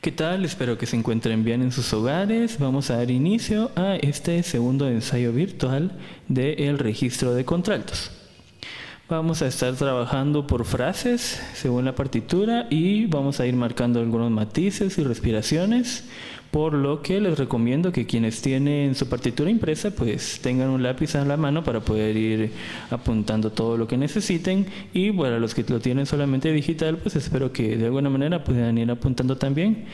¿Qué tal? Espero que se encuentren bien en sus hogares. Vamos a dar inicio a este segundo ensayo virtual del registro de contraltos. Vamos a estar trabajando por frases según la partitura y vamos a ir marcando algunos matices y respiraciones, por lo que les recomiendo que quienes tienen su partitura impresa pues tengan un lápiz a la mano para poder ir apuntando todo lo que necesiten y para los que lo tienen solamente digital pues espero que de alguna manera puedan ir apuntando también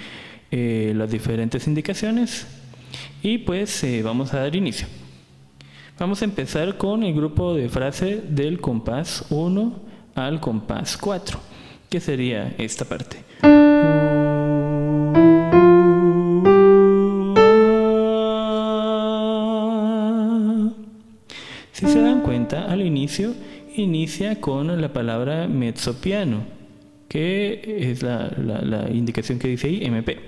eh, las diferentes indicaciones y pues eh, vamos a dar inicio. Vamos a empezar con el grupo de frase del compás 1 al compás 4, que sería esta parte. Si se dan cuenta, al inicio inicia con la palabra mezzopiano, que es la, la indicación que dice ahí MP.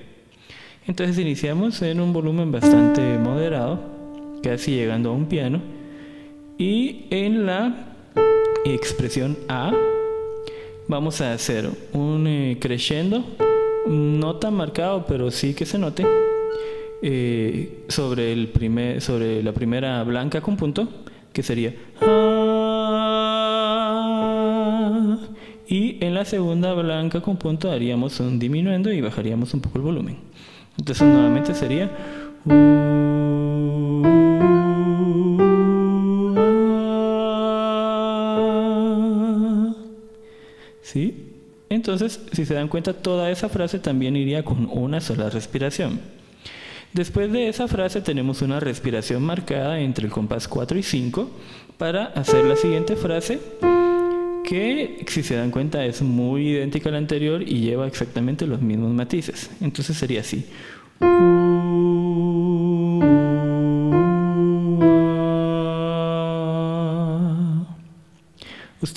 Entonces iniciamos en un volumen bastante moderado casi llegando a un piano. Y en la expresión A vamos a hacer un eh, crescendo, no tan marcado, pero sí que se note, eh, sobre, el primer, sobre la primera blanca con punto, que sería y en la segunda blanca con punto haríamos un diminuendo y bajaríamos un poco el volumen. Entonces nuevamente sería ¿Sí? Entonces, si se dan cuenta, toda esa frase también iría con una sola respiración. Después de esa frase tenemos una respiración marcada entre el compás 4 y 5 para hacer la siguiente frase que si se dan cuenta es muy idéntica a la anterior y lleva exactamente los mismos matices. Entonces sería así.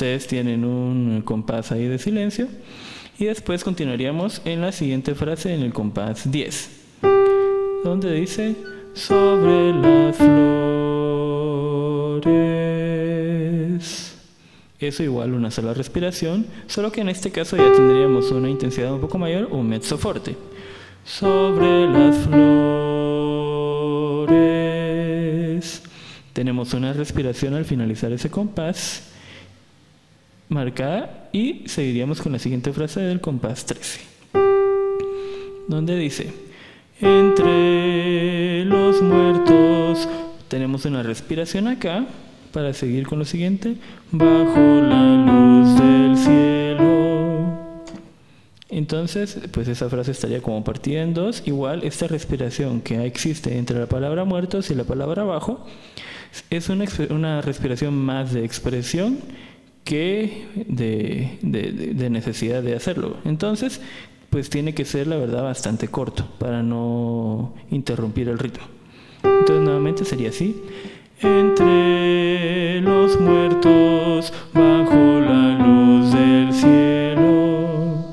Ustedes tienen un compás ahí de silencio y después continuaríamos en la siguiente frase en el compás 10, donde dice sobre las flores. Eso igual una sola respiración, solo que en este caso ya tendríamos una intensidad un poco mayor, un mezzo forte. Sobre las flores. Tenemos una respiración al finalizar ese compás marcada y seguiríamos con la siguiente frase del compás 13, donde dice, entre los muertos, tenemos una respiración acá para seguir con lo siguiente, bajo la luz del cielo. Entonces, pues esa frase estaría como partida en dos. Igual, esta respiración que existe entre la palabra muertos y la palabra bajo es una, una respiración más de expresión que de, de, necesidad de hacerlo. Entonces, pues tiene que ser, la verdad, bastante corto para no interrumpir el ritmo. Entonces, nuevamente sería así. Entre los muertos, bajo la luz del cielo.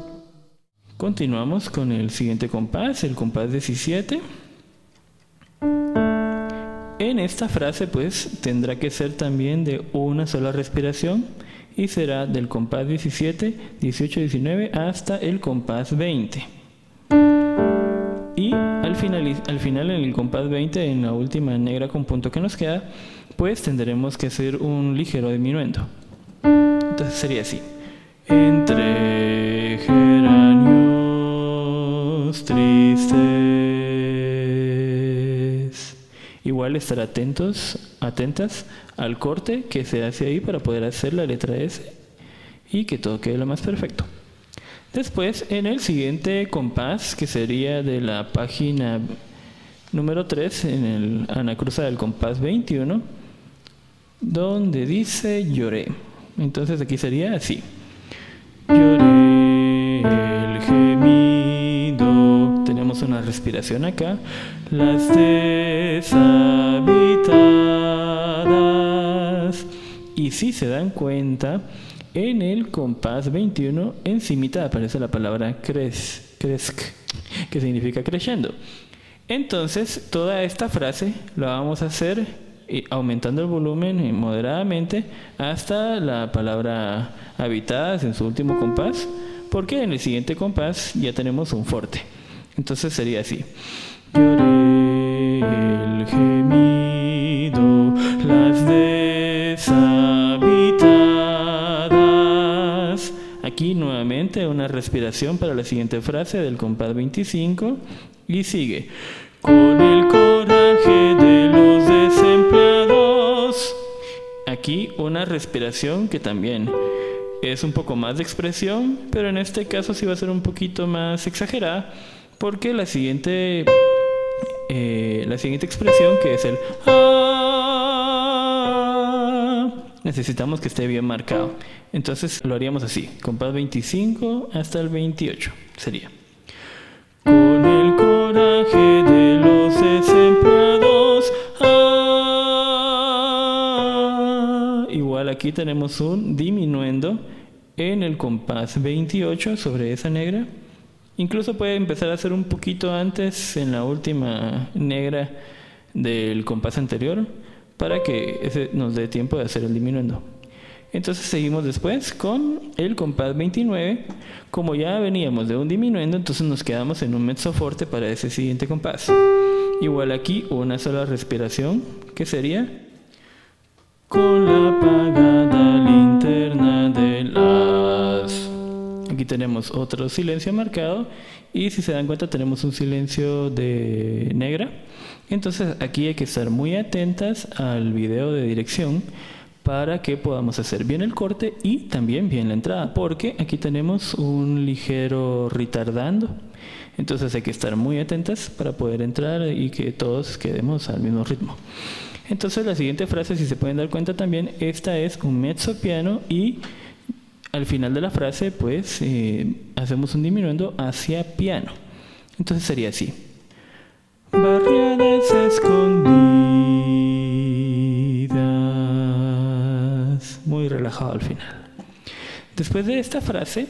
Continuamos con el siguiente compás, el compás 17. En esta frase, pues, tendrá que ser también de una sola respiración y será del compás 17, 18, 19 hasta el compás 20. Y al final, al final en el compás 20, en la última negra con punto que nos queda, pues tendremos que hacer un ligero diminuendo. Entonces sería así. Entre Estar atentos, atentas al corte que se hace ahí para poder hacer la letra S y que todo quede lo más perfecto. Después, en el siguiente compás, que sería de la página número 3, en el anacruza del compás 21, donde dice lloré. Entonces aquí sería así. Tenemos una respiración acá. Las deshabitadas y si se dan cuenta, en el compás 21, encimita aparece la palabra cres, cresc, que significa creciendo. Entonces, toda esta frase la vamos a hacer aumentando el volumen moderadamente hasta la palabra habitadas en su último compás, porque en el siguiente compás ya tenemos un forte. Entonces sería así. Lloré el gemido, las deshabitadas. Aquí nuevamente una respiración para la siguiente frase del compás 25 y sigue. Con el coraje de los desempleados. Aquí una respiración que también es un poco más de expresión, pero en este caso sí va a ser un poquito más exagerada, porque la siguiente, eh, la siguiente expresión, que es el ah, necesitamos que esté bien marcado. Entonces lo haríamos así, compás 25 hasta el 28 sería. Con el coraje de los desempleados. Ah. Igual aquí tenemos un diminuendo en el compás 28 sobre esa negra. Incluso puede empezar a hacer un poquito antes en la última negra del compás anterior para que ese nos dé tiempo de hacer el diminuendo. Entonces seguimos después con el compás 29. Como ya veníamos de un diminuendo, entonces nos quedamos en un mezzo forte para ese siguiente compás. Igual aquí una sola respiración, que sería con la apagada linterna de las. Aquí tenemos otro silencio marcado y si se dan cuenta tenemos un silencio de negra. Entonces aquí hay que estar muy atentas al video de dirección para que podamos hacer bien el corte y también bien la entrada, porque aquí tenemos un ligero retardando. Entonces hay que estar muy atentas para poder entrar y que todos quedemos al mismo ritmo. Entonces la siguiente frase, si se pueden dar cuenta también, esta es un mezzo piano y al final de la frase pues eh, hacemos un diminuendo hacia piano. Entonces sería así. Barriadas relajado al final. Después de esta frase,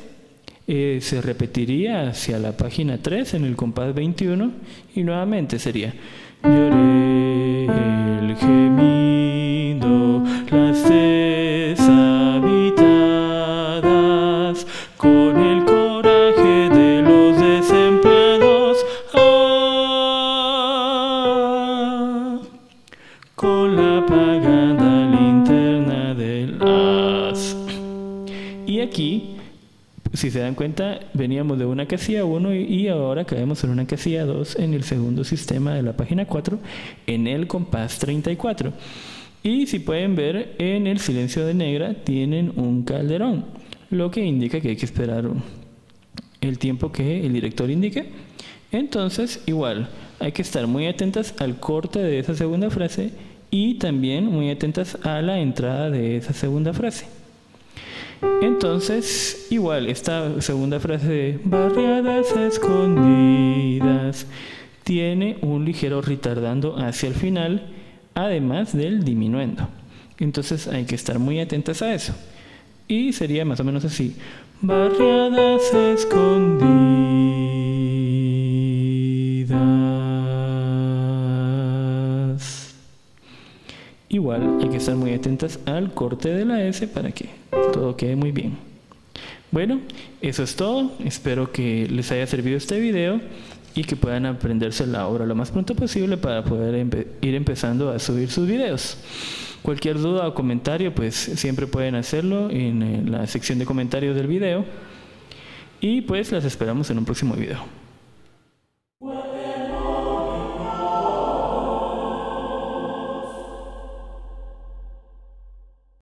eh, se repetiría hacia la página 3 en el compás 21 y nuevamente sería lloré el gemido, si se dan cuenta, veníamos de una casilla 1 y ahora caemos en una casilla 2 en el segundo sistema de la página 4 en el compás 34. Y si pueden ver, en el silencio de negra tienen un calderón, lo que indica que hay que esperar el tiempo que el director indique. Entonces, igual, hay que estar muy atentas al corte de esa segunda frase y también muy atentas a la entrada de esa segunda frase. Entonces, igual, esta segunda frase de barriadas escondidas tiene un ligero retardando hacia el final, además del diminuendo. Entonces hay que estar muy atentas a eso. Y sería más o menos así. Barriadas escondidas. Igual hay que estar muy atentas al corte de la S para que todo quede muy bien. Bueno, eso es todo. Espero que les haya servido este video y que puedan aprenderse la obra lo más pronto posible para poder ir empezando a subir sus videos. Cualquier duda o comentario, pues siempre pueden hacerlo en la sección de comentarios del video. Y pues las esperamos en un próximo video.